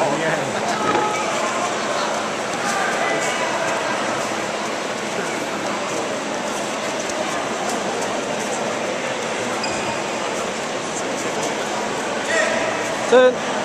好！真。